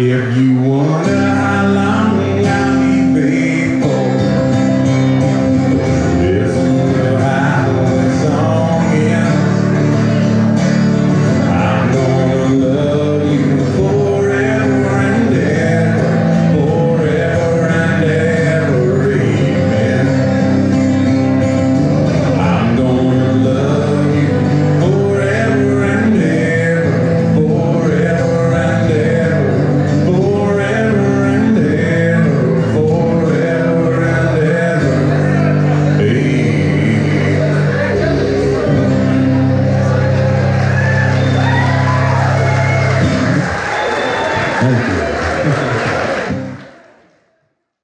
If you wanna, how long